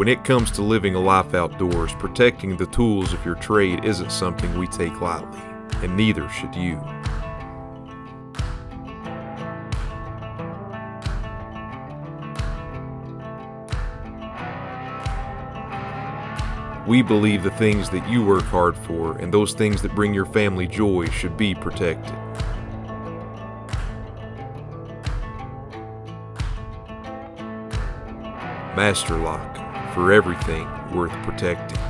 When it comes to living a life outdoors, protecting the tools of your trade isn't something we take lightly, and neither should you. We believe the things that you work hard for and those things that bring your family joy should be protected. Master Lock for everything worth protecting.